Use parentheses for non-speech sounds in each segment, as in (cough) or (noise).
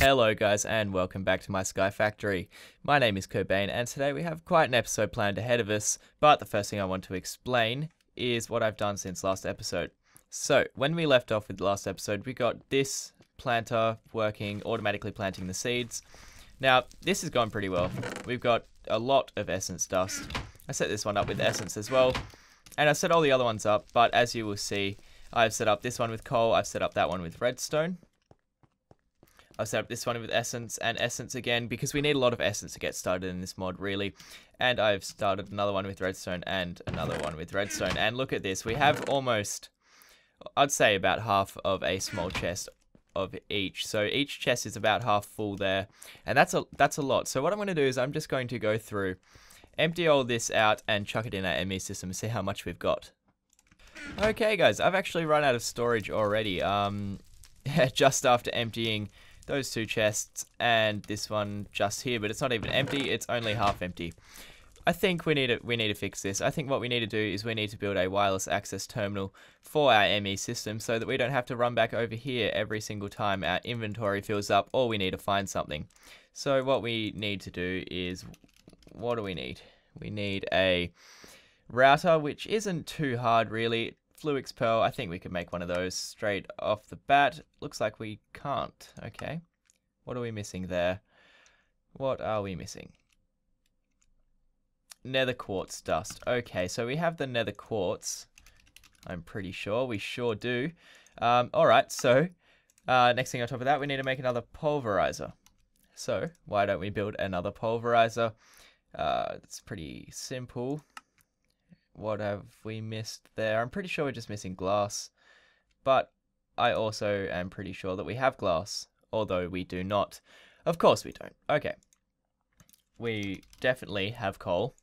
Hello guys and welcome back to my Sky Factory. My name is Kobain and today we have quite an episode planned ahead of us, but the first thing I want to explain is what I've done since last episode. So, when we left off with the last episode, we got this planter working, automatically planting the seeds. Now, this has gone pretty well. We've got a lot of essence dust. I set this one up with essence as well, and I set all the other ones up, but as you will see, I've set up this one with coal, I've set up that one with redstone, I've set up this one with Essence and Essence again because we need a lot of Essence to get started in this mod really. And I've started another one with Redstone and another one with Redstone. And look at this, we have almost, I'd say about half of a small chest of each. So each chest is about half full there. And that's a, that's a lot. So what I'm going to do is I'm just going to go through, empty all this out and chuck it in our ME system and see how much we've got. Okay guys, I've actually run out of storage already. Um, (laughs) just after emptying those two chests and this one just here, but it's not even empty, it's only half empty. I think we need to we need to fix this. I think what we need to do is we need to build a wireless access terminal for our ME system so that we don't have to run back over here every single time our inventory fills up or we need to find something. So what we need to do is what do we need? We need a router which isn't too hard really. Fluix Pearl, I think we could make one of those straight off the bat. Looks like we can't. Okay. What are we missing there? What are we missing? Nether quartz dust. Okay, so we have the nether quartz. I'm pretty sure. We sure do. Um, Alright, so uh, next thing on top of that, we need to make another pulverizer. So, why don't we build another pulverizer? Uh, it's pretty simple. What have we missed there? I'm pretty sure we're just missing glass. But I also am pretty sure that we have glass, although we do not. Of course we don't. Okay. We definitely have coal.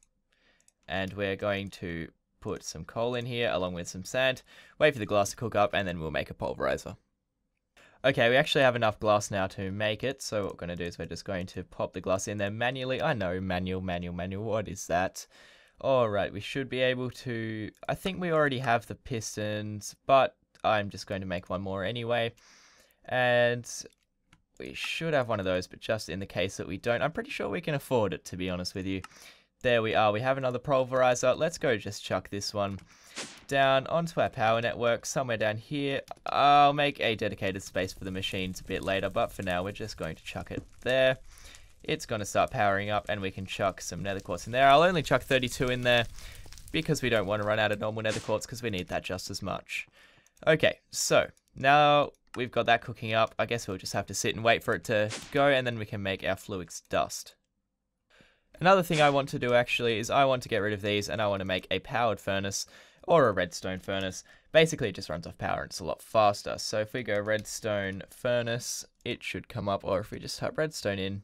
And we're going to put some coal in here along with some sand. Wait for the glass to cook up and then we'll make a pulverizer. Okay, we actually have enough glass now to make it. So what we're going to do is we're just going to pop the glass in there manually. I know, manual, manual, manual. What is that? Alright, we should be able to... I think we already have the pistons, but I'm just going to make one more anyway. And we should have one of those, but just in the case that we don't, I'm pretty sure we can afford it, to be honest with you. There we are, we have another pulverizer. Let's go just chuck this one down onto our power network, somewhere down here. I'll make a dedicated space for the machines a bit later, but for now we're just going to chuck it there it's going to start powering up and we can chuck some nether quartz in there. I'll only chuck 32 in there because we don't want to run out of normal nether quartz because we need that just as much. Okay, so now we've got that cooking up. I guess we'll just have to sit and wait for it to go and then we can make our Fluix dust. Another thing I want to do actually is I want to get rid of these and I want to make a powered furnace or a redstone furnace. Basically it just runs off power and it's a lot faster. So if we go redstone furnace, it should come up or if we just type redstone in,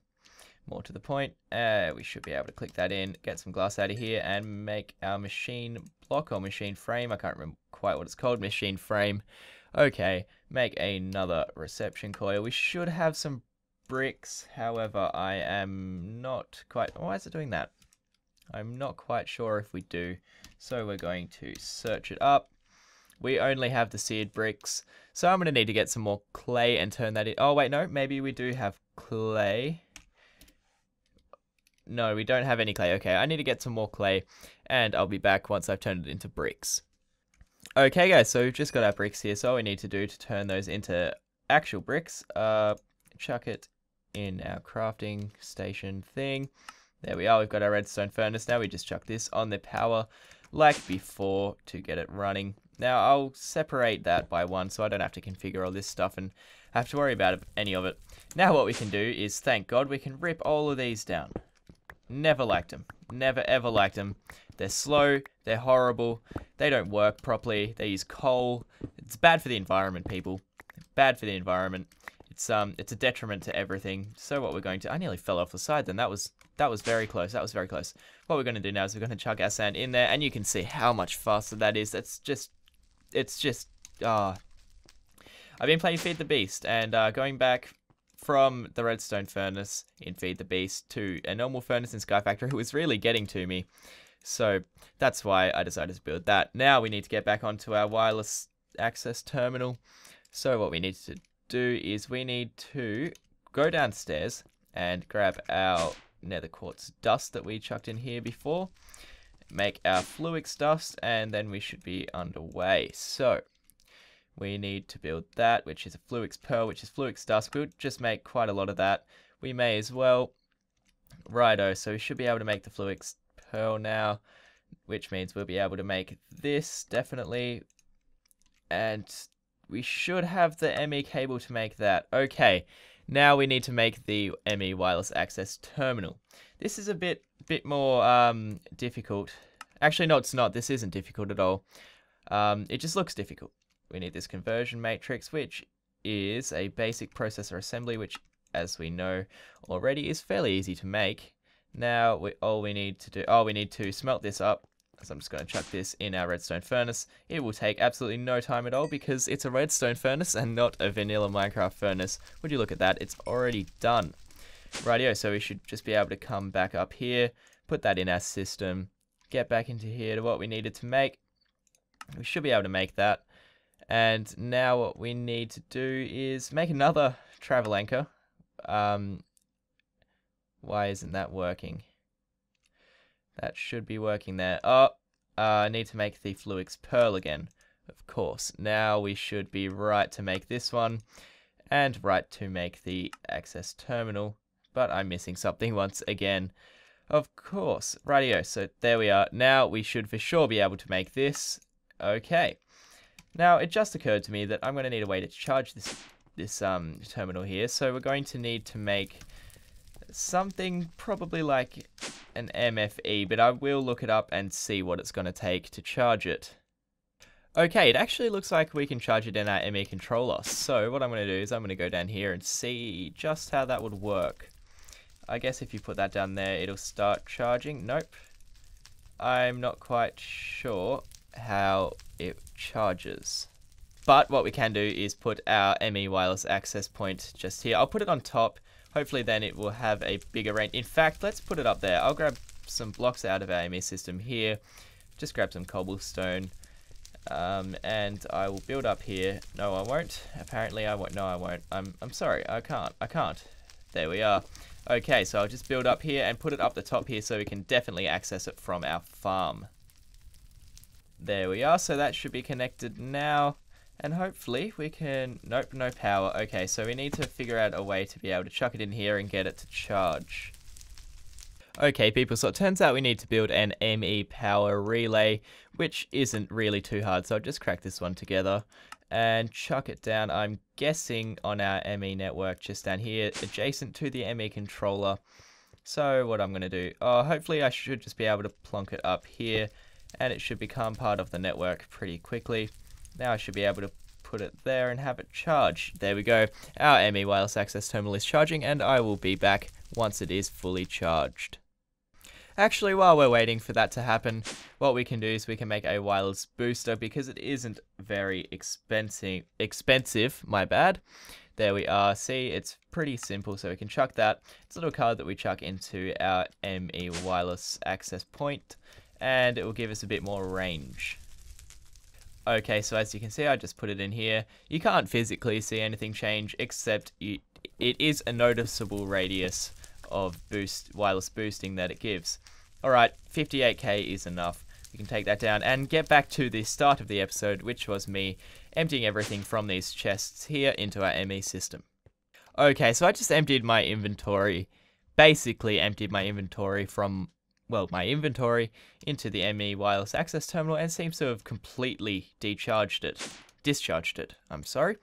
more to the point, uh, we should be able to click that in, get some glass out of here, and make our machine block or machine frame. I can't remember quite what it's called, machine frame. Okay, make another reception coil. We should have some bricks, however, I am not quite... Why is it doing that? I'm not quite sure if we do. So we're going to search it up. We only have the seared bricks. So I'm going to need to get some more clay and turn that in. Oh, wait, no. Maybe we do have clay. No, we don't have any clay. Okay, I need to get some more clay, and I'll be back once I've turned it into bricks. Okay, guys, so we've just got our bricks here, so all we need to do to turn those into actual bricks, uh, chuck it in our crafting station thing. There we are, we've got our redstone furnace. Now we just chuck this on the power like before to get it running. Now I'll separate that by one so I don't have to configure all this stuff and have to worry about any of it. Now what we can do is, thank God, we can rip all of these down. Never liked them. Never ever liked them. They're slow, they're horrible, they don't work properly, they use coal. It's bad for the environment, people. Bad for the environment. It's um it's a detriment to everything. So what we're going to I nearly fell off the side then. That was that was very close. That was very close. What we're going to do now is we're going to chuck our sand in there and you can see how much faster that is. That's just it's just ah uh, I've been playing Feed the Beast and uh, going back from the redstone furnace in Feed the Beast to a normal furnace in Sky Factory It (laughs) was really getting to me. So that's why I decided to build that. Now we need to get back onto our wireless access terminal. So what we need to do is we need to go downstairs and grab our nether quartz dust that we chucked in here before. Make our fluix dust and then we should be underway. So we need to build that, which is a fluix pearl, which is fluix dust. We'll just make quite a lot of that. We may as well. Righto, so we should be able to make the fluix pearl now, which means we'll be able to make this definitely. And we should have the ME cable to make that. Okay, now we need to make the ME wireless access terminal. This is a bit bit more um, difficult. Actually, no, it's not. This isn't difficult at all. Um, it just looks difficult. We need this conversion matrix, which is a basic processor assembly, which, as we know already, is fairly easy to make. Now, we, all we need to do, oh, we need to smelt this up. So I'm just going to chuck this in our redstone furnace. It will take absolutely no time at all because it's a redstone furnace and not a vanilla Minecraft furnace. Would you look at that? It's already done. Rightio, so we should just be able to come back up here, put that in our system, get back into here to what we needed to make. We should be able to make that. And now what we need to do is make another travel anchor. Um, why isn't that working? That should be working there. Oh, uh, I need to make the Fluix Pearl again. Of course. Now we should be right to make this one. And right to make the access terminal. But I'm missing something (laughs) once again. Of course. Rightio. So there we are. Now we should for sure be able to make this. Okay. Now it just occurred to me that I'm going to need a way to charge this this um terminal here. So we're going to need to make something probably like an MFE, but I will look it up and see what it's going to take to charge it. Okay, it actually looks like we can charge it in our ME controller. So what I'm going to do is I'm going to go down here and see just how that would work. I guess if you put that down there, it'll start charging. Nope. I'm not quite sure how it charges. But what we can do is put our ME wireless access point just here. I'll put it on top Hopefully then it will have a bigger range. In fact, let's put it up there. I'll grab some blocks out of our ME system here. Just grab some cobblestone. Um, and I will build up here. No, I won't. Apparently I won't. No, I won't. I'm, I'm sorry. I can't. I can't. There we are. Okay, so I'll just build up here and put it up the top here so we can definitely access it from our farm. There we are. So that should be connected now. And hopefully we can... Nope, no power. Okay, so we need to figure out a way to be able to chuck it in here and get it to charge. Okay, people, so it turns out we need to build an ME power relay, which isn't really too hard. So I'll just crack this one together and chuck it down. I'm guessing on our ME network just down here, adjacent to the ME controller. So what I'm going to do, oh, hopefully I should just be able to plonk it up here and it should become part of the network pretty quickly. Now I should be able to put it there and have it charge. There we go. Our ME wireless access terminal is charging and I will be back once it is fully charged. Actually, while we're waiting for that to happen, what we can do is we can make a wireless booster because it isn't very expensive. Expensive, my bad. There we are. See, it's pretty simple, so we can chuck that. It's a little card that we chuck into our ME wireless access point, and it will give us a bit more range. Okay, so as you can see, I just put it in here. You can't physically see anything change, except you, it is a noticeable radius of boost wireless boosting that it gives. Alright, 58k is enough. We can take that down and get back to the start of the episode, which was me emptying everything from these chests here into our ME system. Okay, so I just emptied my inventory, basically emptied my inventory from well, my inventory into the ME wireless access terminal and seems to have completely decharged it. Discharged it, I'm sorry.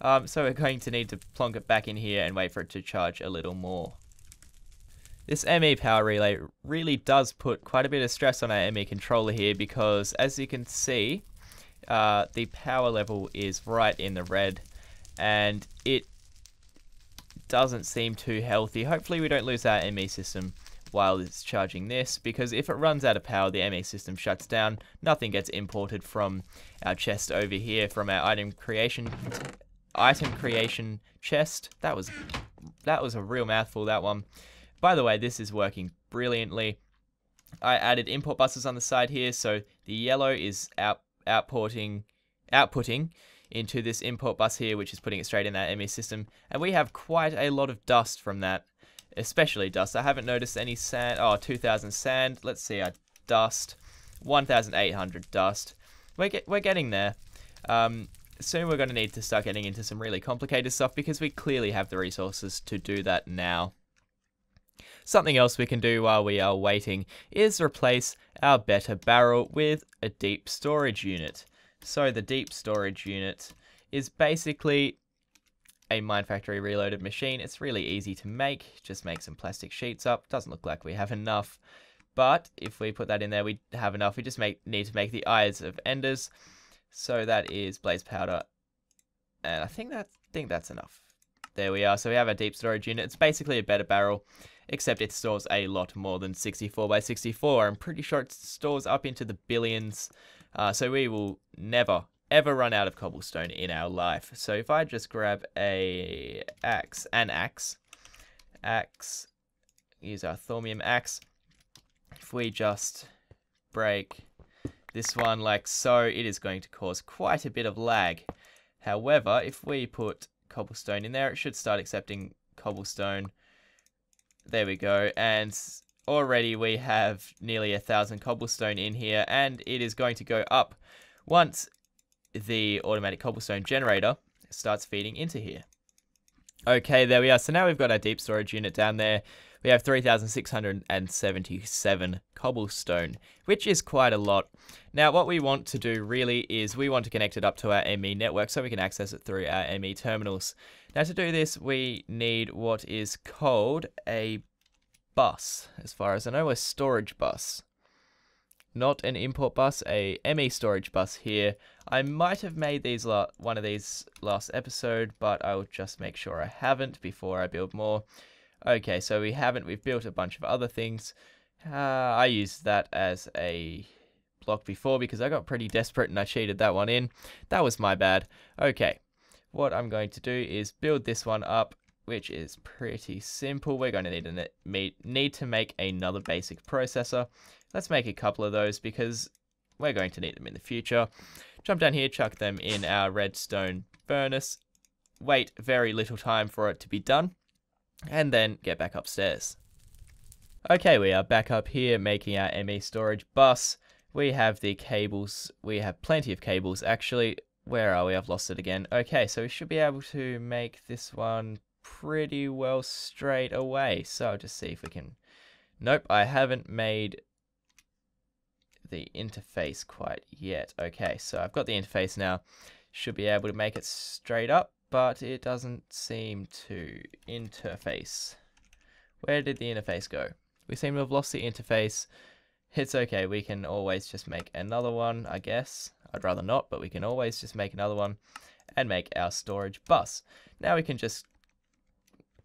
Um, so we're going to need to plonk it back in here and wait for it to charge a little more. This ME power relay really does put quite a bit of stress on our ME controller here because as you can see, uh, the power level is right in the red and it doesn't seem too healthy. Hopefully we don't lose our ME system while it's charging this because if it runs out of power the ME system shuts down. Nothing gets imported from our chest over here from our item creation item creation chest. That was that was a real mouthful that one. By the way this is working brilliantly. I added import buses on the side here so the yellow is out outporting outputting into this import bus here, which is putting it straight in that ME system. And we have quite a lot of dust from that, especially dust. I haven't noticed any sand. Oh, 2,000 sand. Let's see our dust. 1,800 dust. We're, get, we're getting there. Um, soon we're going to need to start getting into some really complicated stuff because we clearly have the resources to do that now. Something else we can do while we are waiting is replace our better barrel with a deep storage unit. So the deep storage unit is basically a Mine Factory reloaded machine. It's really easy to make. Just make some plastic sheets up. Doesn't look like we have enough. But if we put that in there, we have enough. We just make need to make the eyes of enders. So that is blaze powder. And I think that think that's enough. There we are. So we have a deep storage unit. It's basically a better barrel, except it stores a lot more than 64 by 64. I'm pretty sure it stores up into the billions. Uh, so we will never, ever run out of cobblestone in our life. So if I just grab a axe, an axe, axe, use our thaumium axe, if we just break this one like so, it is going to cause quite a bit of lag. However, if we put cobblestone in there. It should start accepting cobblestone. There we go. And already we have nearly a thousand cobblestone in here and it is going to go up once the automatic cobblestone generator starts feeding into here. Okay, there we are. So now we've got our deep storage unit down there. We have 3,677 cobblestone, which is quite a lot. Now, what we want to do really is we want to connect it up to our ME network so we can access it through our ME terminals. Now, to do this, we need what is called a bus, as far as I know, a storage bus. Not an import bus, a ME storage bus here. I might have made these one of these last episode, but I'll just make sure I haven't before I build more. Okay, so we haven't. We've built a bunch of other things. Uh, I used that as a block before because I got pretty desperate and I cheated that one in. That was my bad. Okay, what I'm going to do is build this one up, which is pretty simple. We're going to need, need to make another basic processor. Let's make a couple of those because we're going to need them in the future. Jump down here, chuck them in our redstone furnace. Wait very little time for it to be done and then get back upstairs. Okay, we are back up here making our ME storage bus. We have the cables, we have plenty of cables actually. Where are we? I've lost it again. Okay, so we should be able to make this one pretty well straight away. So just see if we can... Nope, I haven't made the interface quite yet. Okay, so I've got the interface now. Should be able to make it straight up but it doesn't seem to interface. Where did the interface go? We seem to have lost the interface. It's okay, we can always just make another one, I guess. I'd rather not, but we can always just make another one and make our storage bus. Now we can just,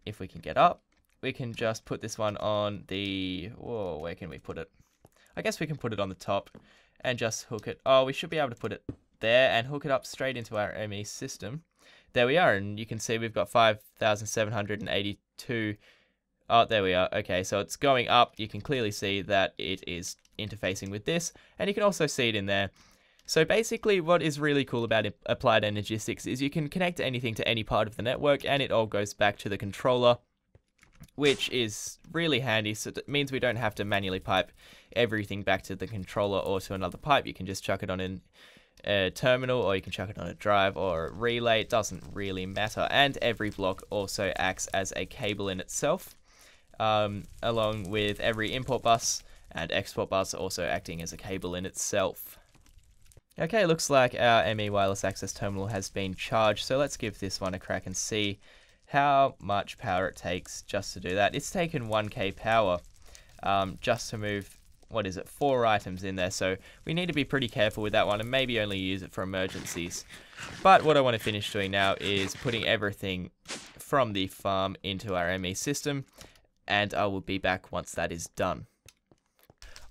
if we can get up, we can just put this one on the, whoa, where can we put it? I guess we can put it on the top and just hook it. Oh, we should be able to put it there and hook it up straight into our ME system there we are, and you can see we've got 5,782. Oh, there we are. Okay, so it's going up. You can clearly see that it is interfacing with this, and you can also see it in there. So basically, what is really cool about Applied Energistics is you can connect anything to any part of the network, and it all goes back to the controller, which is really handy. So it means we don't have to manually pipe everything back to the controller or to another pipe. You can just chuck it on in a terminal or you can chuck it on a drive or a relay. It doesn't really matter. And every block also acts as a cable in itself, um, along with every import bus and export bus also acting as a cable in itself. Okay, looks like our ME wireless access terminal has been charged, so let's give this one a crack and see how much power it takes just to do that. It's taken 1k power um, just to move what is it, four items in there. So we need to be pretty careful with that one and maybe only use it for emergencies. But what I want to finish doing now is putting everything from the farm into our ME system. And I will be back once that is done.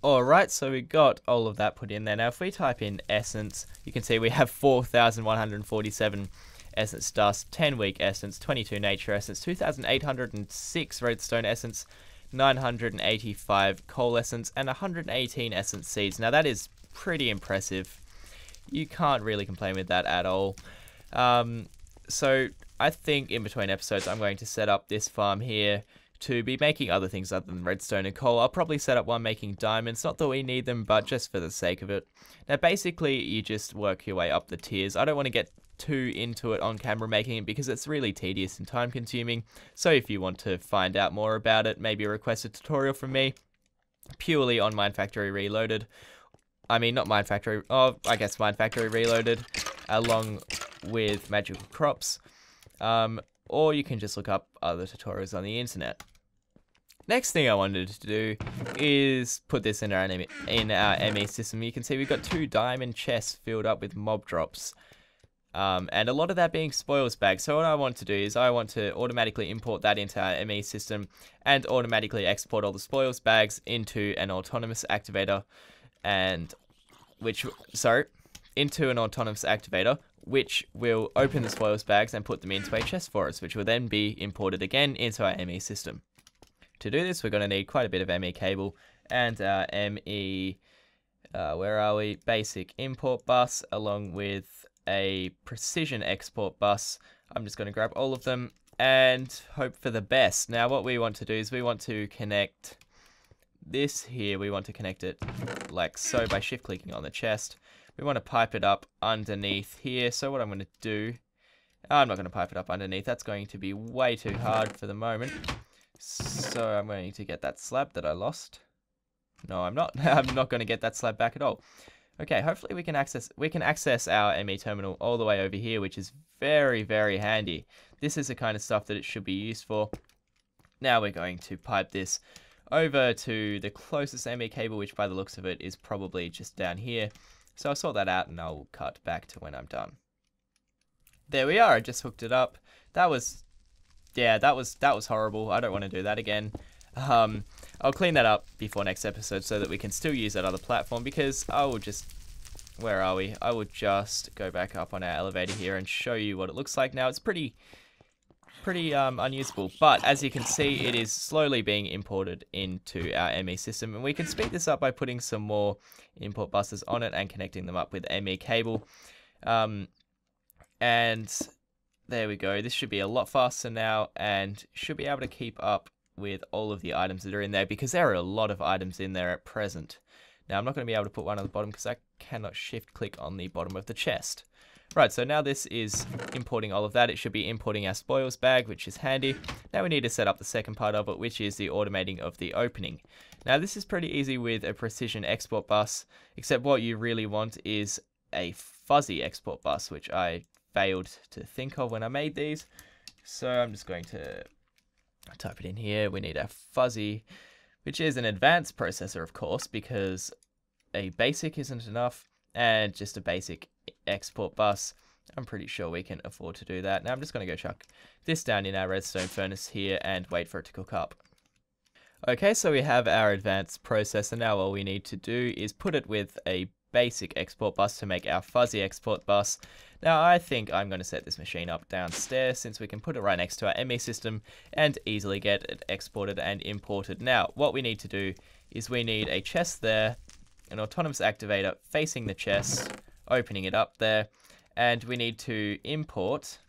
Alright, so we got all of that put in there. Now if we type in essence, you can see we have 4,147 essence dust, 10 weak essence, 22 nature essence, 2,806 redstone essence, 985 coal essence, and 118 essence seeds. Now that is pretty impressive. You can't really complain with that at all. Um, so I think in between episodes, I'm going to set up this farm here to be making other things other than redstone and coal. I'll probably set up one making diamonds, not that we need them, but just for the sake of it. Now, basically, you just work your way up the tiers. I don't want to get too into it on camera making it because it's really tedious and time consuming. So if you want to find out more about it, maybe request a tutorial from me purely on Mine Factory Reloaded. I mean, not Mine Factory, oh, I guess Mine Factory Reloaded along with Magical Crops. Um, or you can just look up other tutorials on the internet. Next thing I wanted to do is put this in our in our ME system. You can see we've got two diamond chests filled up with mob drops. Um, and a lot of that being spoils bags. So what I want to do is I want to automatically import that into our ME system and automatically export all the spoils bags into an autonomous activator and which, sorry, into an autonomous activator, which will open the spoils bags and put them into a chest for us, which will then be imported again into our ME system. To do this, we're going to need quite a bit of ME cable and our ME, uh, where are we, basic import bus along with a precision export bus. I'm just going to grab all of them and hope for the best. Now what we want to do is we want to connect this here, we want to connect it like so by shift clicking on the chest. We want to pipe it up underneath here. So what I'm going to do, I'm not going to pipe it up underneath. That's going to be way too hard for the moment. So I'm going to get that slab that I lost. No, I'm not. (laughs) I'm not going to get that slab back at all. Okay, hopefully we can access we can access our ME terminal all the way over here, which is very, very handy. This is the kind of stuff that it should be used for. Now we're going to pipe this over to the closest ME cable, which by the looks of it is probably just down here. So I'll sort that out and I'll cut back to when I'm done. There we are, I just hooked it up. That was, yeah, that was, that was horrible. I don't want to do that again. Um, I'll clean that up before next episode so that we can still use that other platform because I will just, where are we? I will just go back up on our elevator here and show you what it looks like. Now it's pretty, pretty um, unusable, but as you can see, it is slowly being imported into our ME system and we can speed this up by putting some more import buses on it and connecting them up with ME cable. Um, and there we go. This should be a lot faster now and should be able to keep up with all of the items that are in there because there are a lot of items in there at present. Now I'm not going to be able to put one on the bottom because I cannot shift click on the bottom of the chest. Right, so now this is importing all of that. It should be importing our spoils bag, which is handy. Now we need to set up the second part of it, which is the automating of the opening. Now this is pretty easy with a precision export bus, except what you really want is a fuzzy export bus, which I failed to think of when I made these. So I'm just going to type it in here. We need a fuzzy, which is an advanced processor, of course, because a basic isn't enough, and just a basic export bus. I'm pretty sure we can afford to do that. Now I'm just going to go chuck this down in our redstone furnace here and wait for it to cook up. Okay, so we have our advanced processor. Now all we need to do is put it with a basic export bus to make our fuzzy export bus. Now I think I'm going to set this machine up downstairs since we can put it right next to our ME system and easily get it exported and imported. Now what we need to do is we need a chest there, an autonomous activator facing the chest, opening it up there, and we need to import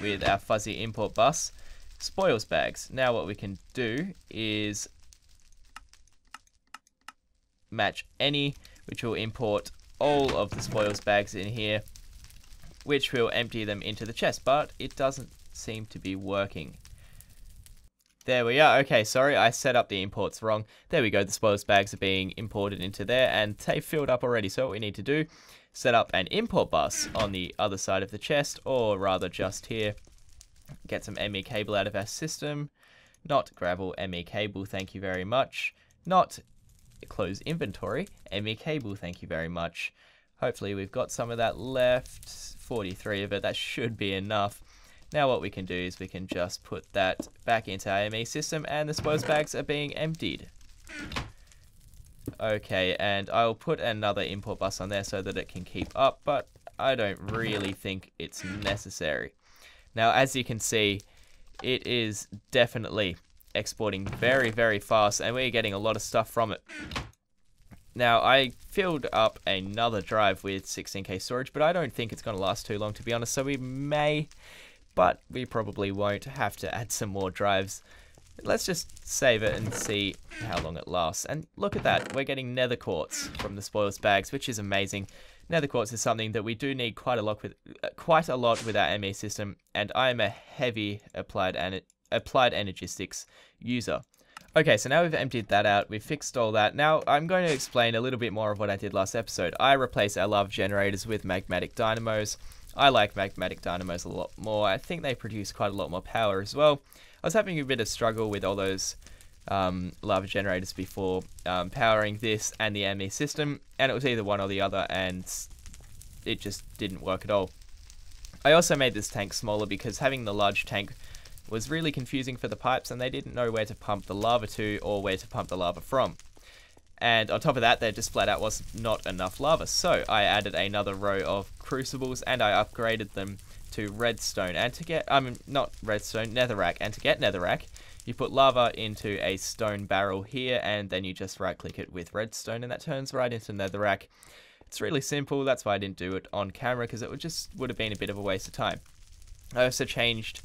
with our fuzzy import bus spoils bags. Now what we can do is match any which will import all of the spoils bags in here, which will empty them into the chest, but it doesn't seem to be working. There we are. Okay, sorry, I set up the imports wrong. There we go, the spoils bags are being imported into there, and they've filled up already. So what we need to do, set up an import bus on the other side of the chest, or rather just here. Get some ME cable out of our system. Not gravel ME cable, thank you very much. Not close inventory. ME cable, thank you very much. Hopefully we've got some of that left. 43 of it, that should be enough. Now what we can do is we can just put that back into our ME system and the spoils bags are being emptied. Okay, and I'll put another import bus on there so that it can keep up, but I don't really think it's necessary. Now, as you can see, it is definitely exporting very, very fast, and we're getting a lot of stuff from it. Now, I filled up another drive with 16k storage, but I don't think it's going to last too long, to be honest, so we may, but we probably won't have to add some more drives. Let's just save it and see how long it lasts. And look at that, we're getting nether quartz from the spoils bags, which is amazing. Nether quartz is something that we do need quite a lot with, uh, quite a lot with our ME system, and I am a heavy applied, applied energistics user. Okay, so now we've emptied that out, we've fixed all that. Now I'm going to explain a little bit more of what I did last episode. I replaced our lava generators with magmatic dynamos. I like magmatic dynamos a lot more. I think they produce quite a lot more power as well. I was having a bit of struggle with all those um, lava generators before um, powering this and the ME system, and it was either one or the other, and it just didn't work at all. I also made this tank smaller because having the large tank was really confusing for the pipes and they didn't know where to pump the lava to or where to pump the lava from. And on top of that, there just flat out was not enough lava. So I added another row of crucibles and I upgraded them to redstone. And to get, I mean, not redstone, netherrack. And to get netherrack, you put lava into a stone barrel here and then you just right click it with redstone and that turns right into netherrack. It's really simple. That's why I didn't do it on camera because it would just would have been a bit of a waste of time. I also changed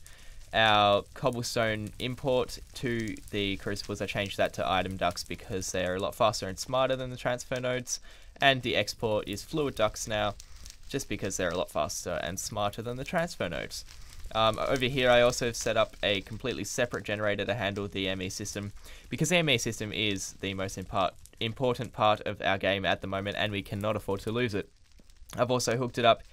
our cobblestone import to the crucibles, I changed that to item ducts because they're a lot faster and smarter than the transfer nodes. And the export is fluid ducts now, just because they're a lot faster and smarter than the transfer nodes. Um, over here, I also have set up a completely separate generator to handle the ME system, because the ME system is the most important part of our game at the moment, and we cannot afford to lose it. I've also hooked it up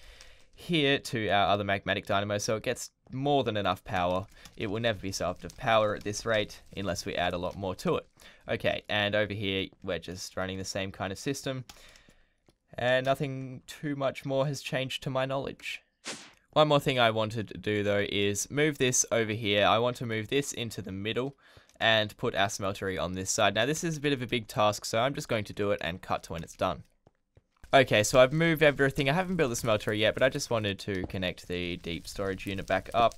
here to our other magmatic dynamo, so it gets more than enough power. It will never be starved of power at this rate unless we add a lot more to it. Okay, and over here we're just running the same kind of system. And nothing too much more has changed to my knowledge. One more thing I wanted to do though is move this over here. I want to move this into the middle and put our smeltery on this side. Now this is a bit of a big task, so I'm just going to do it and cut to when it's done. Okay, so I've moved everything. I haven't built the smelter yet, but I just wanted to connect the deep storage unit back up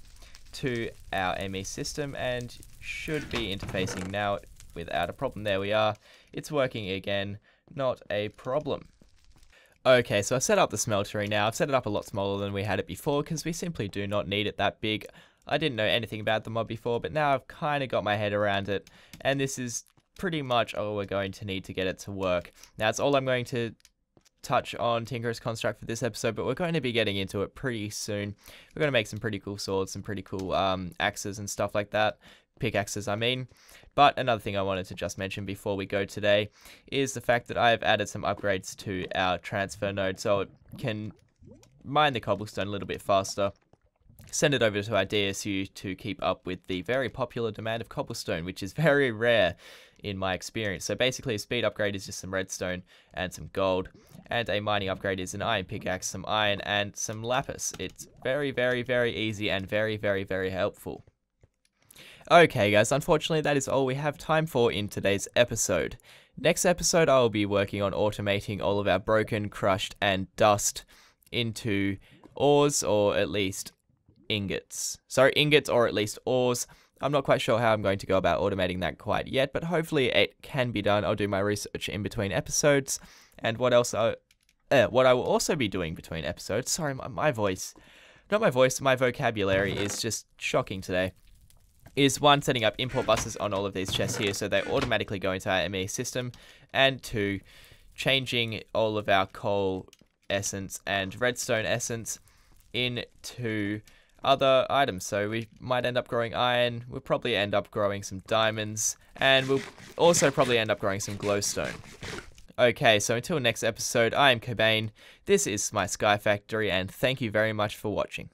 to our ME system and should be interfacing now without a problem. There we are. It's working again. Not a problem. Okay, so I've set up the smeltery now. I've set it up a lot smaller than we had it before because we simply do not need it that big. I didn't know anything about the mod before, but now I've kind of got my head around it. And this is pretty much all we're going to need to get it to work. Now, that's all I'm going to touch on Tinker's Construct for this episode, but we're going to be getting into it pretty soon. We're going to make some pretty cool swords, some pretty cool um, axes and stuff like that. Pickaxes, I mean. But another thing I wanted to just mention before we go today is the fact that I have added some upgrades to our transfer node so it can mine the cobblestone a little bit faster send it over to our DSU to keep up with the very popular demand of cobblestone, which is (laughs) very rare in my experience. So basically a speed upgrade is just some redstone and some gold, and a mining upgrade is an iron pickaxe, some iron, and some lapis. It's very, very, very easy and very, very, very helpful. Okay guys, unfortunately that is all we have time for in today's episode. Next episode I will be working on automating all of our broken, crushed, and dust into ores, or at least ingots. Sorry, ingots or at least ores. I'm not quite sure how I'm going to go about automating that quite yet, but hopefully it can be done. I'll do my research in between episodes. And what else? I, uh, what I will also be doing between episodes. Sorry, my, my voice. Not my voice, my vocabulary is just shocking today. Is one, setting up import buses on all of these chests here so they automatically go into our ME system. And two, changing all of our coal essence and redstone essence into other items. So we might end up growing iron, we'll probably end up growing some diamonds, and we'll also probably end up growing some glowstone. Okay, so until next episode, I am Kobain, this is my Sky Factory, and thank you very much for watching.